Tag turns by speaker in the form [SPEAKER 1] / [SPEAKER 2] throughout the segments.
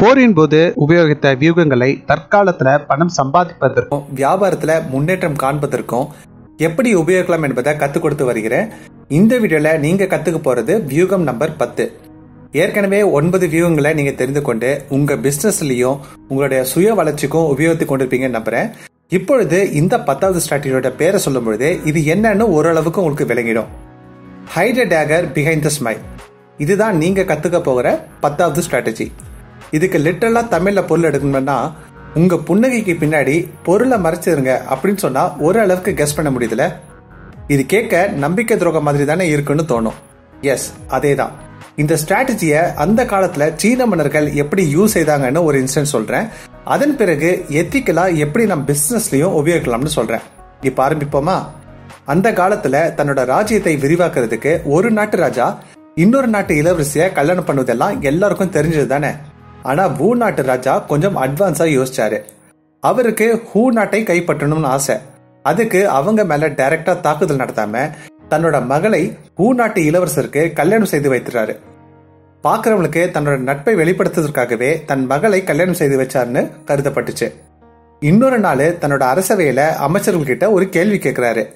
[SPEAKER 1] போரின் போது உபயோகித்த வியூகங்களை தற்காலத்துல பணம் சம்பாதிப்பதற்கும்
[SPEAKER 2] வியாபாரத்துல முன்னேற்றம் காண்பதற்கும் எப்படி உபயோகிக்கலாம் என்பதை கற்றுக் கொடுத்து வருகிறேன். இந்த வீடியோல நீங்க கத்துக்க போறது வியூகம் நம்பர் பத்து. ஏற்கனவே ஒன்பது வியூகங்களை நீங்க தெரிந்து கொண்டு உங்க பிசினஸ்லயும் உங்களுடைய சுய வளர்ச்சிக்கும் உபயோகித்துக் கொண்டிருப்பீங்கன்னு நம்புறேன். இப்பொழுது இந்த பத்தாவது ஸ்ட்ராட்டஜியோட பேரை சொல்லும் பொழுது இது என்னன்னு ஓரளவுக்கு உங்களுக்கு விளங்கிடும். Hide dagger behind the smile இதுதான் நீங்க கத்துக்க போகிற பத்தாவது ஸ்ட்ராட்டஜி இதுக்கு லிட்டரலா தமிழ்ல பொருள் எடுக்கணும்னா உங்க புன்னகைக்கு பின்னாடி பொருளை மறைச்சிருங்க அப்படின்னு சொன்னா ஓரளவுக்கு கெஸ் பண்ண முடியுதுல? இது கேட்க நம்பிக்கை துரோகம் மாதிரி தானே இருக்குன்னு தோணும். எஸ் அதே தான் இந்த ஸ்ட்ராட்டஜியை அந்த காலத்துல சீன மன்னர்கள் எப்படி யூஸ் செய்தாங்கன்னு ஒரு இன்ஸ்டன்ட் சொல்றேன். அதன் பிறகு எத்திக்கலா எப்படி நம்ம பிசினஸ்லயும் உபயோகிக்கலாம்னு சொல்றேன். இப்ப ஆரம்பிப்போமா? அந்த காலத்துல தன்னோட ராஜ்யத்தை விரிவாக்குறதுக்கு ஒரு நாட்டு ராஜா இன்னொரு நாட்டு இளவரசிய கல்யாணம் பண்ணுவதெல்லாம் எல்லாருக்கும் தெரிஞ்சது தானே ஆனா வூ நாட்டு ராஜா கொஞ்சம் அட்வான்ஸா யோசிச்சாரு. அவருக்கு ஹூ நாட்டை கைப்பற்றணும்னு ஆசை. அதுக்கு அவங்க மேல டைரக்டா தாக்குதல் நடத்தாம தன்னோட மகளை ஹூ நாட்டு இளவரசருக்கு கல்யாணம் செய்து வைத்துறாரு. பாக்குறவங்களுக்கு தன்னோட நட்பை வெளிப்படுத்துவதற்காகவே தன் மகளை கல்யாணம் செய்து வச்சாருன்னு கருதப்பட்டுச்சு. இன்னொரு நாள் தன்னோட அரசவையில அமைச்சர்கள்கிட்ட ஒரு கேள்வி கேட்கிறாரு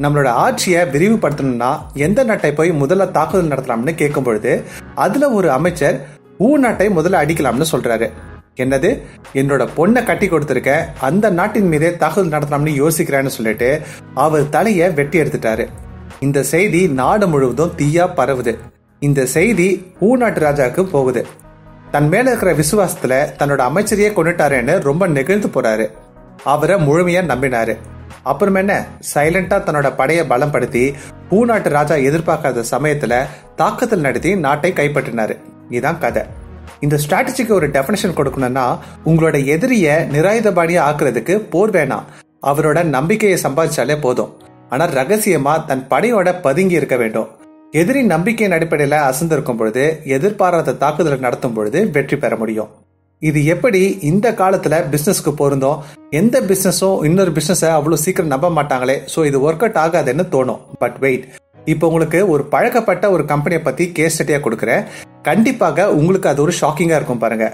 [SPEAKER 2] நம்மளோட ஆட்சியை விரிவுபடுத்தணும்னா எந்த நாட்டை போய் முதல்ல தாக்குதல் நடத்தலாம்னு கேட்கும் பொழுது அதுல ஒரு அமைச்சர் ஊ நாட்டை முதல்ல அடிக்கலாம்னு சொல்றாரு. என்னது? என்னோட பொண்ணை கட்டி கொடுத்துருக்க அந்த நாட்டின் மீதே தாக்குதல் நடத்தலாம்னு யோசிக்கிறேன்னு சொல்லிட்டு அவர் தலையை வெட்டி எடுத்துட்டாரு. இந்த செய்தி நாடு முழுவதும் தீயா பரவுது. இந்த செய்தி ஊ நாட்டு ராஜாவுக்கு போகுது. தன் மேல இருக்கிற விசுவாசத்துல தன்னோட அமைச்சரையே கொண்டுட்டாருன்னு ரொம்ப நெகிழ்ந்து போறாரு. அவரை முழுமையா நம்பினாரு. அப்புறம் என்ன? சைலண்டா தன்னோட படையை பலப்படுத்தி பூநாட்டு ராஜா எதிர்பார்க்காத சமயத்துல தாக்குதல் நடத்தி நாட்டை கைப்பற்றினாரு. இதுதான் கதை. இந்த ஸ்ட்ராட்டஜிக்கு ஒரு டெஃபினேஷன் கொடுக்கணும்னா உங்களோட எதிரிய நிராயுதபாணியை ஆக்குறதுக்கு போர் வேணாம். அவரோட நம்பிக்கையை சம்பாதிச்சாலே போதும். ஆனால் ரகசியமா தன் படையோட பதுங்கி இருக்க வேண்டும். எதிரி நம்பிக்கையின் அடிப்படையில் அசந்திருக்கும் பொழுது எதிர்பாராத தாக்குதலை நடத்தும் பொழுது வெற்றி பெற முடியும். இது எப்படி இந்த காலத்துல பிசினஸ்க்கு பொருந்தும்? எந்த பிசினஸும் இன்னொரு பிஸ்னஸை அவ்வளவு சீக்கிரம் நம்ப மாட்டாங்களே? சோ இது ஒர்க் அவுட் ஆகாதுன்னு தோணும். பட் வெயிட் இப்போ உங்களுக்கு ஒரு பழக்கப்பட்ட ஒரு கம்பெனியை பத்தி கேஸ் ஸ்டடியா கொடுக்குறேன். கண்டிப்பாக உங்களுக்கு அது ஒரு ஷாக்கிங்காக இருக்கும் பாருங்க.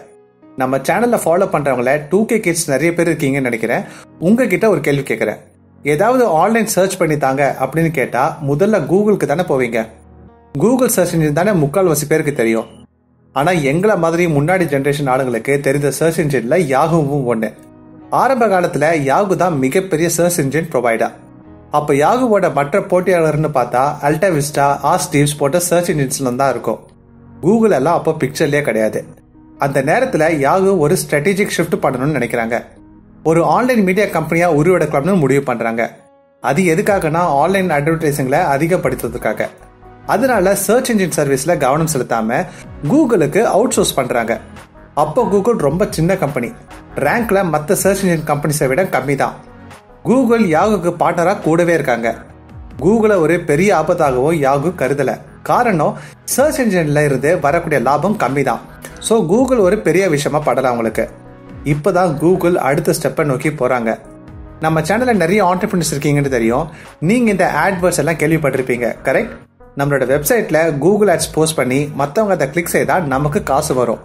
[SPEAKER 2] நம்ம சேனலில் ஃபாலோ பண்ணுறவங்கள டூ கே கிட்ஸ் நிறைய பேர் இருக்கீங்கன்னு நினைக்கிறேன். உங்ககிட்ட ஒரு கேள்வி கேட்குறேன் ஏதாவது ஆன்லைன் சர்ச் பண்ணி தாங்க அப்படின்னு கேட்டால் முதல்ல கூகுளுக்கு தானே போவீங்க. கூகுள் சர்ச் இன்ஜின் தானே முக்கால்வாசி பேருக்கு தெரியும். ஆனால் எங்களை மாதிரி முன்னாடி ஜென்ரேஷன் ஆளுங்களுக்கு தெரிந்த சர்ச் இன்ஜினில் யாகுவும் ஒன்று ஆரம்ப காலத்தில் யாகு தான் மிகப்பெரிய சர்ச் இன்ஜின் ப்ரொவைடர் அப்போ யாகுவோட மற்ற போட்டியாளர்னு பார்த்தா அல்டா விஸ்டா ஆஸ்டீவ்ஸ் போட்ட சர்ச் இன்ஜின்ஸ்ல தான் இருக்கும். கூகுள் எல்லாம் அப்போ பிக்சர்லேயே கிடையாது. அந்த நேரத்தில் யாகு ஒரு ஸ்ட்ராட்டஜிக் ஷிஃப்ட் பண்ணணும்னு நினைக்கிறாங்க. ஒரு ஆன்லைன் மீடியா கம்பெனியாக உருவெடுக்கலாம்னு முடிவு பண்ணுறாங்க அது எதுக்காகனா ஆன்லைன் அட்வர்டைஸிங்கில் அதிகப்படுத்துறதுக்காக. அதனால சர்ச் இன்ஜின் சர்வீஸில் கவனம் செலுத்தாம கூகுளுக்கு அவுட் சோர்ஸ் பண்ணுறாங்க அப்போ கூகுள் ரொம்ப சின்ன கம்பெனி ரேங்க்ல மற்ற சர்ச் இன்ஜின் கம்பெனிஸை விட கம்மி தான் கூகுள் யாகுக்கு பார்ட்னராக கூடவே இருக்காங்க. கூகுளை ஒரு பெரிய ஆபத்தாகவும் யாகு கருதலை. காரணம் சர்ச் இன்ஜின்ல இருந்து வரக்கூடிய லாபம் கம்மி தான் ஸோ கூகுள் ஒரு பெரிய விஷயமா படலாம் அவங்களுக்கு இப்போதான் கூகுள் அடுத்த ஸ்டெப்பை நோக்கி போறாங்க. நம்ம சேனல்ல நிறைய ஆண்டர்பிரினர்ஸ் இருக்கீங்கன்னு தெரியும். நீங்க இந்த ஆட்வர்ட்ஸ் எல்லாம் கேள்விப்பட்டிருப்பீங்க கரெக்ட் நம்மளோட வெப்சைட்ல கூகுள் ஆட்ஸ் போஸ்ட் பண்ணி மற்றவங்க அதை கிளிக் செய்தால் நமக்கு காசு வரும்.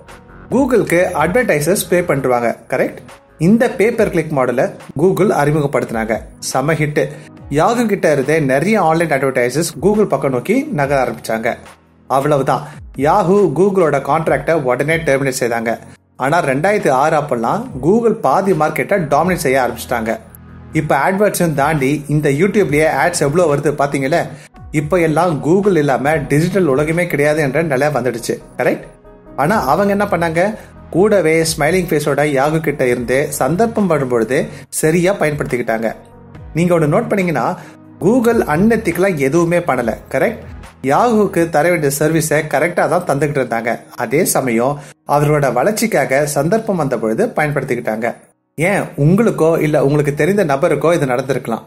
[SPEAKER 2] கூகுளுக்கு அட்வர்டைசர்ஸ் பே பண்ணிடுவாங்க கரெக்ட் இந்த பேப்பர் கிளிக் மாடலை கூகுள் அறிமுகப்படுத்தினாங்க. செம ஹிட்டு யாகு கிட்ட இருந்தே நிறைய ஆன்லைன் அட்வர்டைசர்ஸ் கூகுள் பக்கம் நோக்கி நகர ஆரம்பிச்சாங்க. அவ்வளவுதான். யாகு கூகுளோட கான்ட்ராக்டை உடனே டெர்மினேட் செய்தாங்க. ஆனா ரெண்டாயிரத்தி ஆறு அப்பெல்லாம் கூகுள் பாதி மார்க்கெட்டை டாமினேட் செய்ய ஆரம்பிச்சிட்டாங்க. இப்போ ஆட்வர்ட்ஸும் தாண்டி இந்த யூடியூப்லயே ஆட்ஸ் எவ்வளோ வருது பார்த்தீங்களே இப்போ எல்லாம் கூகுள் இல்லாம டிஜிட்டல் உலகமே கிடையாது என்ற நிலை வந்துடுச்சு. கரெக்ட் ஆனா அவங்க என்ன பண்ணாங்க? கூடவே ஸ்மைலிங் ஃபேஸோட யாகு கிட்ட இருந்து சந்தர்ப்பம் வரும்பொழுது சரியா பயன்படுத்திக்கிட்டாங்க. நீங்க ஒன்று நோட் பண்ணீங்கன்னா கூகுள் அன்எத்திக்கலா எதுவுமே பண்ணல. கரெக்ட் யாகுக்கு தர வேண்டிய சர்வீஸை கரெக்டாக தான் தந்துகிட்டு இருந்தாங்க. அதே சமயம் அவரோட வளர்ச்சிக்காக சந்தர்ப்பம் வந்த பொழுது பயன்படுத்திக்கிட்டாங்க. ஏன்? உங்களுக்கோ இல்ல உங்களுக்கு தெரிந்த நபருக்கோ இது நடந்திருக்கலாம்.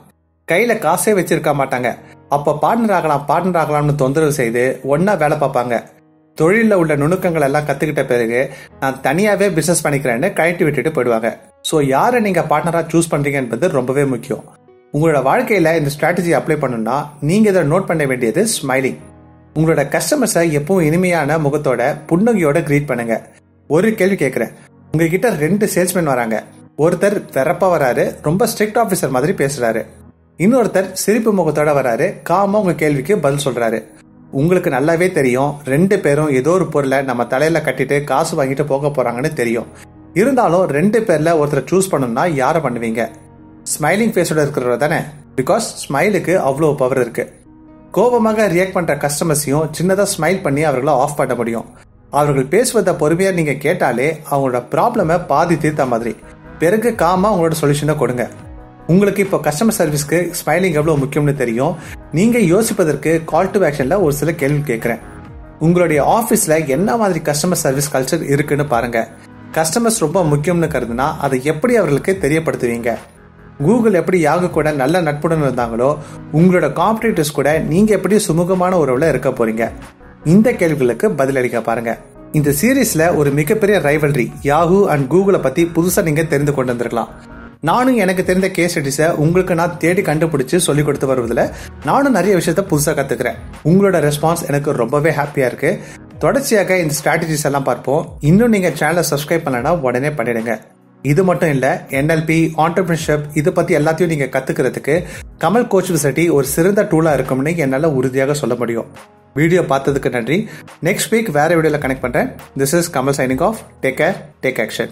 [SPEAKER 2] கையில காசே வச்சிருக்க மாட்டாங்க. அப்ப பார்ட்னர் ஆகலாம் பார்ட்னர் ஆகலாம்னு தொந்தரவு செய்து ஒன்னா வேலை பார்ப்பாங்க. தொழிலில் உள்ள நுணுக்கங்கள் எல்லாம் கத்துக்கிட்ட பிறகு நான் தனியாவே பிசினஸ் பண்ணிக்கிறேன்னு கழட்டி விட்டுட்டு போயிடுவாங்க. ஸோ யாரை நீங்க பார்ட்னரா சூஸ் பண்றீங்க என்பது ரொம்பவே முக்கியம். உங்களோட வாழ்க்கையில இந்த ஸ்ட்ராட்டஜி அப்ளை பண்ணணும்னா நீங்க இதை நோட் பண்ண வேண்டியது ஸ்மைலிங் உங்களோட கஸ்டமர்ஸை எப்பவும் இனிமையான முகத்தோட புன்னகையோட கிரீட் பண்ணுங்க. ஒரு கேள்வி கேட்குறேன் உங்ககிட்ட ரெண்டு சேல்ஸ்மேன் வராங்க. ஒருத்தர் வெறப்பா வராரு ரொம்ப ஸ்ட்ரிக்ட் ஆபீசர் மாதிரி பேசுறாரு. இன்னொருத்தர் சிரிப்பு முகத்தோட வராரு காமா உங்க கேள்விக்கு பதில் சொல்றாரு. உங்களுக்கு நல்லாவே தெரியும் ரெண்டு பேரும் ஏதோ ஒரு பொருளை நம்ம தலையில கட்டிட்டு காசு வாங்கிட்டு போக போறாங்கன்னு தெரியும். இருந்தாலும் ரெண்டு பேர்ல ஒருத்தர் சூஸ் பண்ணணும்னா யாரை பண்ணுவீங்க? ஸ்மைலிங் ஃபேஸோட இருக்கிறவர் தானே? பிகாஸ் ஸ்மைலுக்கு அவ்வளோ பவர் இருக்கு. கோபமாக ரியாக்ட் பண்ணுற கஸ்டமர்ஸையும் சின்னதாக ஸ்மைல் பண்ணி அவர்களை ஆஃப் பண்ண முடியும். அவர்கள் பேசுவதை பொறுமையாக நீங்கள் கேட்டாலே அவங்களோட ப்ராப்ளமை பாதி தீர்த்த மாதிரி. பிறகு காமா உங்களோட சொல்யூஷனை கொடுங்க. உங்களுக்கு இப்போ கஸ்டமர் சர்வீஸ்க்கு ஸ்மைலிங் எவ்வளோ முக்கியம்னு தெரியும்? நீங்கள் யோசிப்பதற்கு கால் டு ஆக்ஷனில் ஒரு சில கேள்வி கேட்குறேன். உங்களுடைய ஆஃபீஸில் என்ன மாதிரி கஸ்டமர் சர்வீஸ் கல்ச்சர் இருக்குன்னு பாருங்கள் கஸ்டமர்ஸ் ரொம்ப முக்கியம்னு கருதுனா அதை எப்படி அவர்களுக்கு தெரியப்படுத்துவீங்க? கூகுள் எப்படி யாகு கூட நல்ல நட்புடன் இருந்தாங்களோ உங்களோட காம்படிட்டர்ஸ் கூட நீங்க எப்படி சுமூகமான உறவுல இருக்க போறீங்க? இந்த கேள்விகளுக்கு பதிலளிக்க பாருங்க. இந்த சீரீஸ்ல ஒரு மிகப்பெரிய ரைவல்ரி யாஹூ அண்ட் கூகுளை பத்தி புதுசா நீங்க தெரிந்து கொண்டு வந்திருக்கலாம். நானும் எனக்கு தெரிந்த கேஸ் ஸ்டடிஸை உங்களுக்கு நான் தேடி கண்டுபிடிச்சு சொல்லி கொடுத்து வருவதில் நானும் நிறைய விஷயத்த புதுசாக கத்துக்கிறேன். உங்களோட ரெஸ்பான்ஸ் எனக்கு ரொம்பவே ஹாப்பியா இருக்கு. தொடர்ச்சியாக இந்த ஸ்ட்ராட்டஜிஸ் எல்லாம் பார்ப்போம். இன்னும் நீங்க சேனலை சப்ஸ்கிரைப் பண்ணலன்னா உடனே பண்ணிடுங்க. இது மட்டும் இல்ல என்எல்பி ஆண்டர்பிரினர்ஷிப் இதை பத்தி எல்லாத்தையும் நீங்க கத்துக்கிறதுக்கு கமல் கோச் விசிட்டி ஒரு சிறந்த டூலா இருக்கும்னு என்னால உறுதியாக சொல்ல முடியும். வீடியோ பார்த்ததுக்கு நன்றி. நெக்ஸ்ட் வீக் வேற வீடியோல கனெக்ட் பண்றேன். This is Kamal signing off take care take action